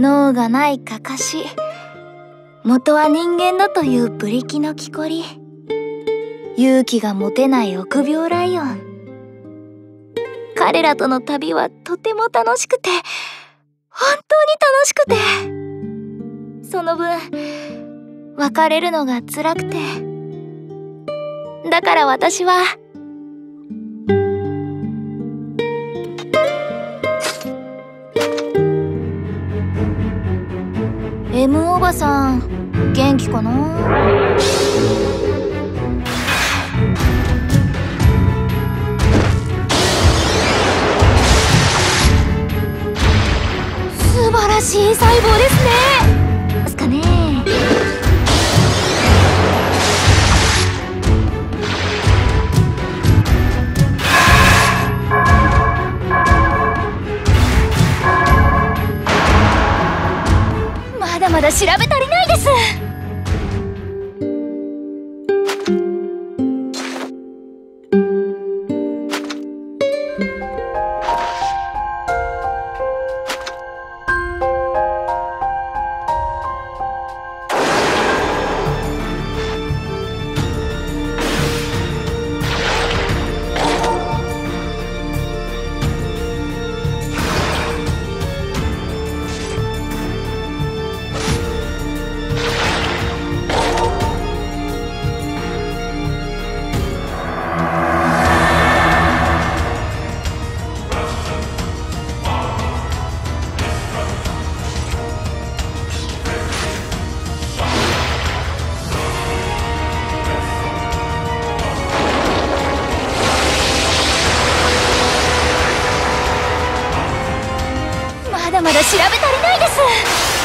脳がないかかし元は人間だというブリキの木こり勇気が持てない臆病ライオン。彼らとの旅はとても楽しくて本当に楽しくてその分別れるのが辛くて。だから私は M おばさん元気かな？素晴らしい細胞ですね。調べ足りないです。だまだ調べ足りないです。